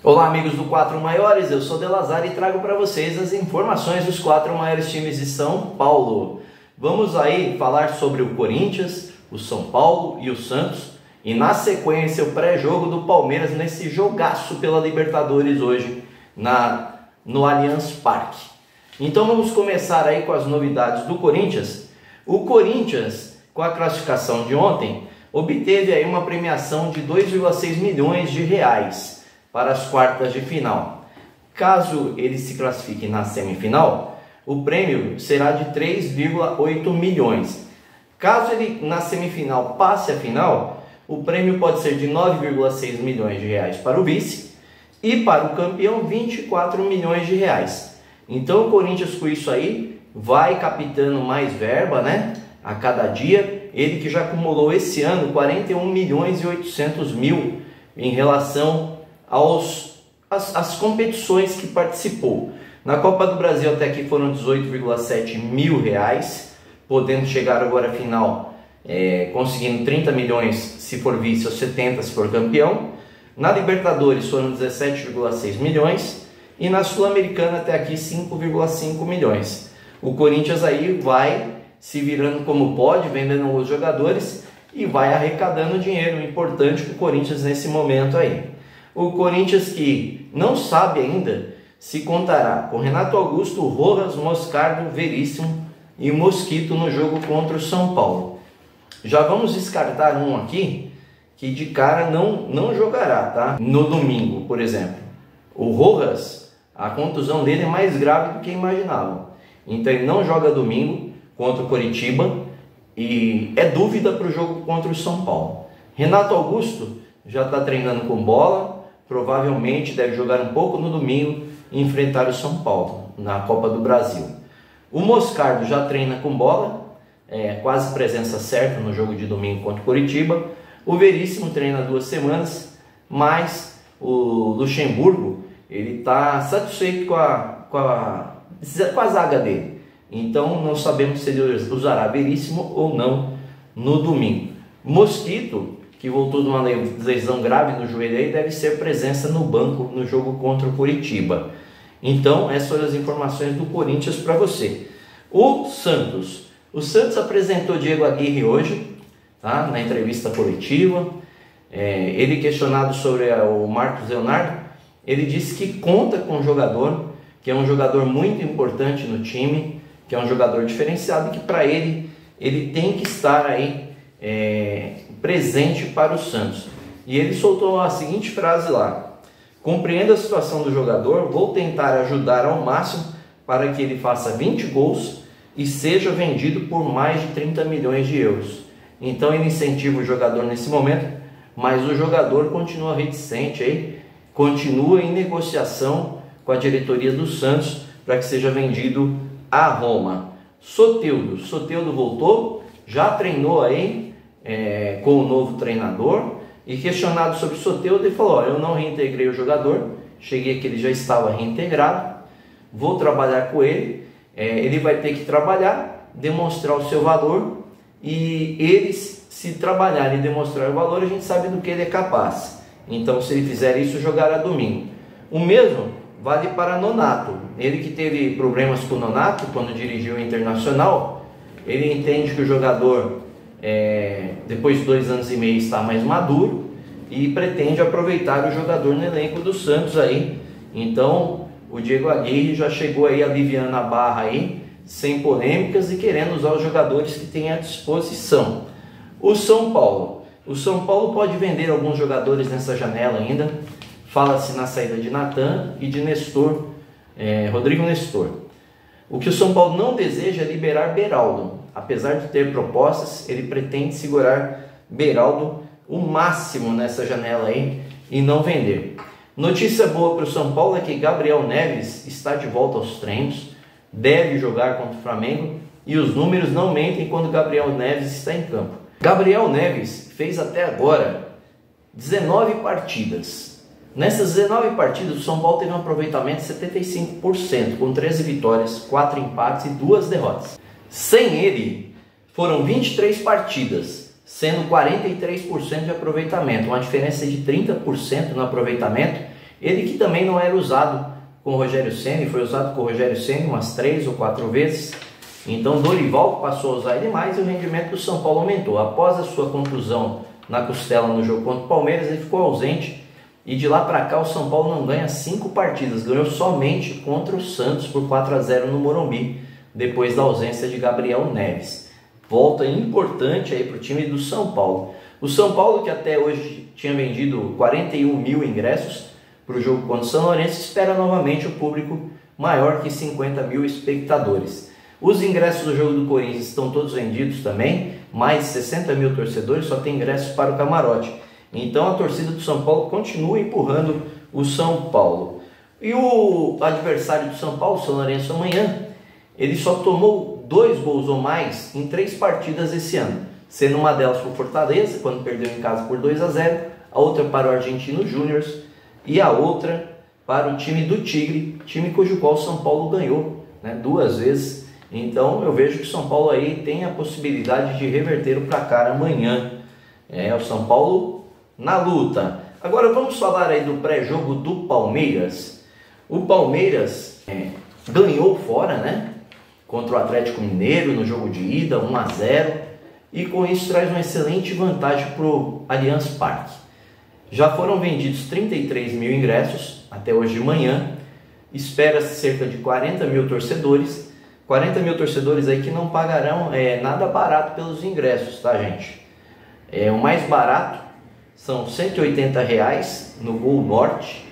Olá, amigos do Quatro Maiores, eu sou Delazar e trago para vocês as informações dos quatro maiores times de São Paulo. Vamos aí falar sobre o Corinthians, o São Paulo e o Santos e na sequência o pré-jogo do Palmeiras nesse jogaço pela Libertadores hoje na no Allianz Parque. Então vamos começar aí com as novidades do Corinthians. O Corinthians, com a classificação de ontem, obteve aí uma premiação de 2,6 milhões de reais para as quartas de final. Caso ele se classifique na semifinal, o prêmio será de 3,8 milhões. Caso ele na semifinal passe a final, o prêmio pode ser de 9,6 milhões de reais para o vice e para o campeão 24 milhões de reais. Então o Corinthians com isso aí vai captando mais verba, né? A cada dia, ele que já acumulou esse ano 41 milhões e 800 mil em relação aos as, as competições que participou. Na Copa do Brasil até aqui foram 18,7 mil reais, podendo chegar agora à final é, conseguindo 30 milhões se for vice ou 70 se for campeão. Na Libertadores foram 17,6 milhões e na Sul-Americana até aqui 5,5 milhões. O Corinthians aí vai se virando como pode, vendendo os jogadores e vai arrecadando dinheiro importante para o Corinthians nesse momento aí. O Corinthians que não sabe ainda se contará com Renato Augusto, Rojas, Moscardo, Veríssimo e Mosquito no jogo contra o São Paulo. Já vamos descartar um aqui que de cara não, não jogará, tá? No domingo, por exemplo. O Rojas, a contusão dele é mais grave do que imaginava. Então ele não joga domingo contra o Coritiba e é dúvida para o jogo contra o São Paulo. Renato Augusto já está treinando com bola, provavelmente deve jogar um pouco no domingo e enfrentar o São Paulo na Copa do Brasil. O Moscardo já treina com bola, é, quase presença certa no jogo de domingo contra o Coritiba. O Veríssimo treina duas semanas, mas o Luxemburgo ele está satisfeito com a, com, a, com a zaga dele. Então não sabemos se ele usará Veríssimo ou não no domingo. Mosquito, que voltou de uma lesão grave no joelho aí, deve ser presença no banco no jogo contra o Curitiba. Então, essas são as informações do Corinthians para você. O Santos. O Santos apresentou Diego Aguirre hoje, tá? na entrevista coletiva. É, ele questionado sobre o Marcos Leonardo, ele disse que conta com o jogador, que é um jogador muito importante no time, que é um jogador diferenciado, que para ele ele tem que estar aí é, presente para o Santos. E ele soltou a seguinte frase lá: Compreendo a situação do jogador, vou tentar ajudar ao máximo para que ele faça 20 gols e seja vendido por mais de 30 milhões de euros. Então ele incentiva o jogador nesse momento, mas o jogador continua reticente aí, continua em negociação com a diretoria do Santos para que seja vendido a Roma. Soteudo, Soteudo voltou, já treinou aí é, com o novo treinador e questionado sobre o Soteudo ele falou: eu não reintegrei o jogador, cheguei aqui ele já estava reintegrado, vou trabalhar com ele, é, ele vai ter que trabalhar, demonstrar o seu valor e eles, se trabalharem e demonstrar o valor, a gente sabe do que ele é capaz. Então, se ele fizer isso, jogará domingo. O mesmo vale para Nonato. Ele que teve problemas com o Nonato quando dirigiu o Internacional, ele entende que o jogador, é, depois de dois anos e meio, está mais maduro e pretende aproveitar o jogador no elenco do Santos aí. Então, o Diego Aguirre já chegou aí aliviando a barra aí sem polêmicas e querendo usar os jogadores que tem à disposição. O São Paulo. O São Paulo pode vender alguns jogadores nessa janela ainda. Fala-se na saída de Natan e de Nestor, é, Rodrigo Nestor. O que o São Paulo não deseja é liberar Beraldo. Apesar de ter propostas, ele pretende segurar Beraldo o máximo nessa janela aí e não vender. Notícia boa para o São Paulo é que Gabriel Neves está de volta aos treinos deve jogar contra o Flamengo e os números não mentem quando Gabriel Neves está em campo. Gabriel Neves fez até agora 19 partidas. Nessas 19 partidas, o São Paulo teve um aproveitamento de 75%, com 13 vitórias, 4 empates e 2 derrotas. Sem ele, foram 23 partidas, sendo 43% de aproveitamento, uma diferença de 30% no aproveitamento Ele que também não era usado com o Rogério Ceni, foi usado com o Rogério Ceni umas três ou quatro vezes. Então Dorival passou a usar ele mais e o rendimento do São Paulo aumentou. Após a sua contusão na costela no jogo contra o Palmeiras, ele ficou ausente e de lá para cá o São Paulo não ganha cinco partidas, ganhou somente contra o Santos por 4 a 0 no Morumbi, depois da ausência de Gabriel Neves. Volta importante aí para o time do São Paulo. O São Paulo, que até hoje tinha vendido 41 mil ingressos para o jogo contra o São Lourenço, espera novamente o público maior que 50 mil espectadores. Os ingressos do jogo do Corinthians estão todos vendidos também, mais 60 mil torcedores, só tem ingressos para o camarote. Então a torcida do São Paulo continua empurrando o São Paulo. E o adversário do São Paulo, o São Lourenço, amanhã, ele só tomou dois gols ou mais em três partidas esse ano, sendo uma delas para o Fortaleza, quando perdeu em casa por 2 a 0, a outra para o Argentino Júnior e a outra para o time do Tigre, time cujo qual o São Paulo ganhou né, duas vezes. Então eu vejo que o São Paulo aí tem a possibilidade de reverter o placar amanhã. É o São Paulo na luta. Agora vamos falar aí do pré-jogo do Palmeiras. O Palmeiras é, ganhou fora, né? Contra o Atlético Mineiro no jogo de ida, 1 a 0 e com isso traz uma excelente vantagem para o Allianz Parque. Já foram vendidos 33 mil ingressos até hoje de manhã, espera-se cerca de 40 mil torcedores, 40 mil torcedores aí que não pagarão é, nada barato pelos ingressos, tá gente? É, o mais barato são 180 reais no Gol Norte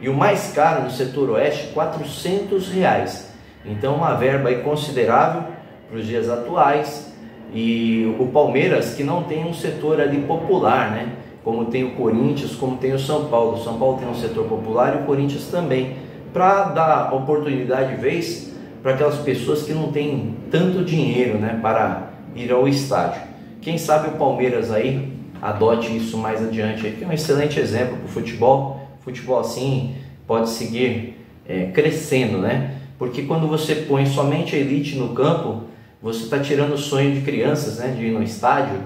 e o mais caro no setor oeste 400 reais. Então uma verba considerável para os dias atuais e o Palmeiras que não tem um setor ali popular, né? Como tem o Corinthians, como tem o São Paulo. O São Paulo tem um setor popular e o Corinthians também, para dar oportunidade de vez para aquelas pessoas que não têm tanto dinheiro, né, para ir ao estádio. Quem sabe o Palmeiras aí adote isso mais adiante, que é um excelente exemplo para o futebol. Futebol assim pode seguir é, crescendo, né? Porque quando você põe somente a elite no campo, você está tirando o sonho de crianças, né? De ir no estádio,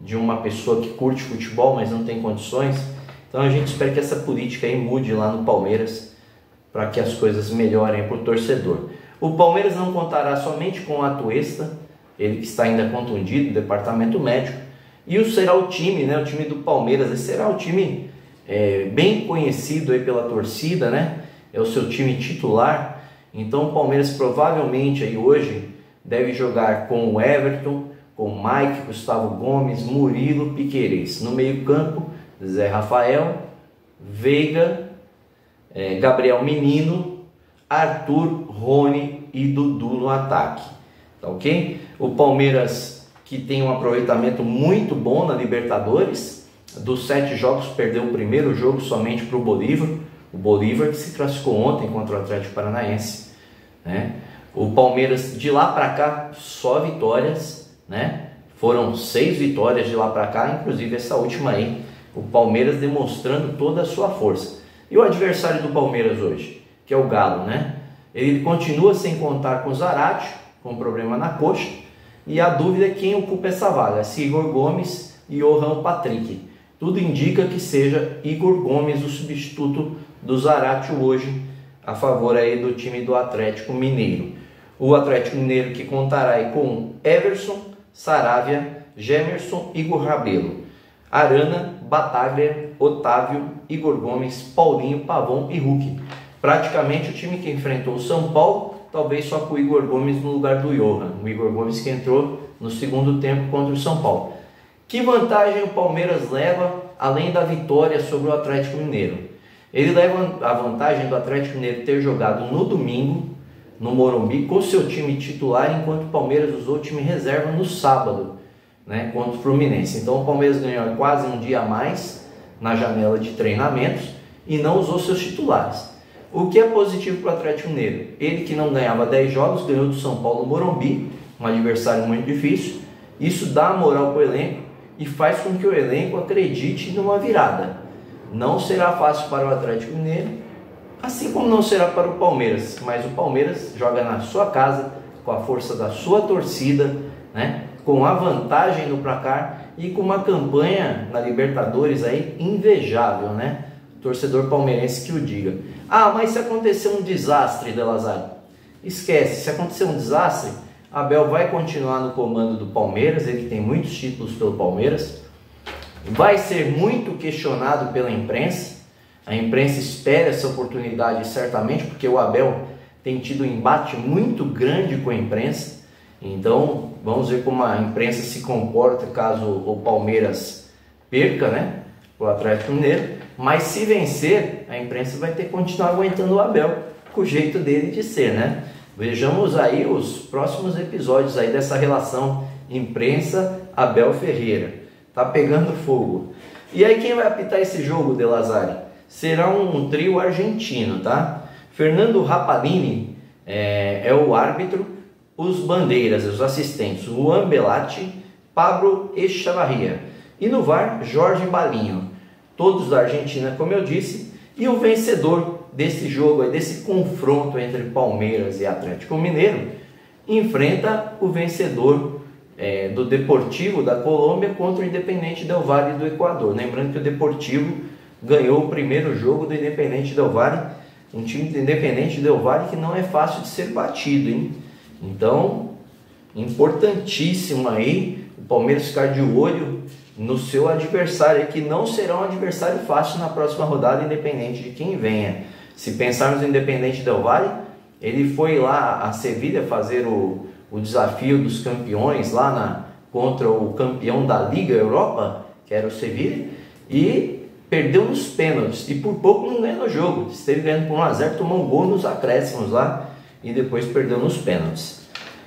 de uma pessoa que curte futebol, mas não tem condições. Então a gente espera que essa política aí mude lá no Palmeiras para que as coisas melhorem para o torcedor. O Palmeiras não contará somente com o Atuesta, ele que está ainda contundido, departamento médico, e o será o time, né? O time do Palmeiras, será o time é, bem conhecido aí pela torcida, né? É o seu time titular. Então o Palmeiras provavelmente aí hoje deve jogar com o Everton, com o Mike, Gustavo Gomes, Murilo, Piqueires. No meio-campo, Zé Rafael, Veiga, é, Gabriel Menino, Arthur, Rony e Dudu no ataque. Tá ok? O Palmeiras que tem um aproveitamento muito bom na Libertadores. Dos sete jogos, perdeu o primeiro jogo somente para o Bolívar. O Bolívar que se classificou ontem contra o Atlético Paranaense. Né? O Palmeiras de lá para cá só vitórias, né? Foram seis vitórias de lá para cá, inclusive essa última aí. O Palmeiras demonstrando toda a sua força. E o adversário do Palmeiras hoje, que é o Galo, né? Ele continua sem contar com o Zarate, com problema na coxa e a dúvida é quem ocupa essa vaga, se Igor Gomes e Johan Patrick. Tudo indica que seja Igor Gomes o substituto do Zaratio hoje a favor aí do time do Atlético Mineiro. O Atlético Mineiro que contará aí com Everson, Saravia, Gemerson, Igor Rabelo, Arana, Bataglia, Otávio, Igor Gomes, Paulinho, Pavon e Hulk. Praticamente o time que enfrentou o São Paulo talvez só com o Igor Gomes no lugar do Johan. O Igor Gomes que entrou no segundo tempo contra o São Paulo. Que vantagem o Palmeiras leva além da vitória sobre o Atlético Mineiro? Ele leva a vantagem do Atlético Mineiro ter jogado no domingo no Morumbi com seu time titular, enquanto o Palmeiras usou o time reserva no sábado, né, contra o Fluminense. Então o Palmeiras ganhou quase um dia a mais na janela de treinamentos e não usou seus titulares. O que é positivo para o Atlético Mineiro? Ele que não ganhava 10 jogos, ganhou do São Paulo Morumbi, um adversário muito difícil. Isso dá moral para o elenco e faz com que o elenco acredite numa virada. Não será fácil para o Atlético Mineiro, assim como não será para o Palmeiras, mas o Palmeiras joga na sua casa, com a força da sua torcida, né? com a vantagem no placar e com uma campanha na Libertadores aí invejável, né? torcedor palmeirense que o diga. Ah, mas se acontecer um desastre, Delazar, esquece. Se acontecer um desastre, Abel vai continuar no comando do Palmeiras, ele tem muitos títulos pelo Palmeiras. Vai ser muito questionado pela imprensa. A imprensa espera essa oportunidade certamente, porque o Abel tem tido um embate muito grande com a imprensa. Então, vamos ver como a imprensa se comporta caso o Palmeiras perca, né? O Atlético Mineiro. Mas se vencer, a imprensa vai ter que continuar aguentando o Abel, com o jeito dele de ser, né? Vejamos aí os próximos episódios aí dessa relação imprensa-Abel Ferreira. Tá pegando fogo. E aí quem vai apitar esse jogo, De Lazari? Será um trio argentino, tá? Fernando Rapalini é, é o árbitro, os bandeiras, os assistentes, Juan Belatti, Pablo Echavarria. E no VAR, Jorge Balinho. Todos da Argentina, como eu disse. E o vencedor desse jogo, desse confronto entre Palmeiras e Atlético Mineiro, enfrenta o vencedor é, do Deportivo da Colômbia contra o Independente Del Valle do Equador. Lembrando que o Deportivo ganhou o primeiro jogo do Independente Del Valle, um time do Independente Del Valle que não é fácil de ser batido, hein? Então, importantíssimo aí o Palmeiras ficar de olho no seu adversário, que não será um adversário fácil na próxima rodada, independente de quem venha. Se pensarmos no Independente Del Valle, ele foi lá a Sevilha fazer o, o desafio dos campeões lá na, contra o campeão da Liga Europa, que era o Sevilha, e perdeu nos pênaltis e por pouco não ganhou o jogo. Esteve ganhando por 1x0, tomou um gol nos acréscimos lá e depois perdeu nos pênaltis.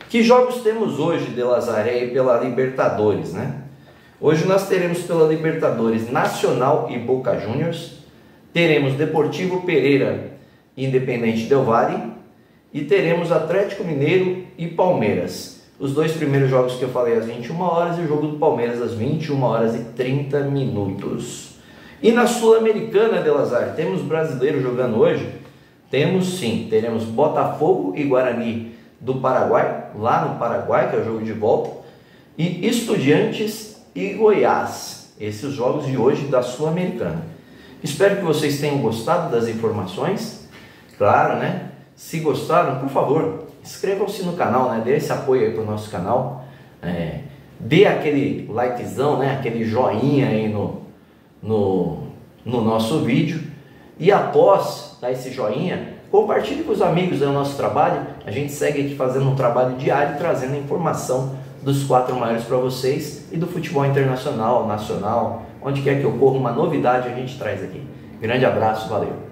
Que jogos temos hoje de Lazaré pela Libertadores, né? Hoje nós teremos pela Libertadores Nacional e Boca Juniors, teremos Deportivo Pereira Independente Del Valle e teremos Atlético Mineiro e Palmeiras. Os dois primeiros jogos que eu falei às 21 horas e o jogo do Palmeiras às 21 horas e 30 minutos. E na Sul-Americana, Delazar, temos brasileiro jogando hoje? Temos sim, teremos Botafogo e Guarani do Paraguai, lá no Paraguai, que é o jogo de volta, e Estudiantes e Goiás, esses jogos de hoje da Sul-Americana. Espero que vocês tenham gostado das informações. Claro, né? Se gostaram, por favor, inscrevam-se no canal, né? Dê esse apoio aí para o nosso canal. É, dê aquele likezão, né? Aquele joinha aí no, no, no nosso vídeo. E após dar esse joinha, compartilhe com os amigos do nosso trabalho. A gente segue aqui fazendo um trabalho diário, trazendo informação dos quatro maiores para vocês e do futebol internacional, nacional, onde quer que ocorra uma novidade, a gente traz aqui. Grande abraço, valeu!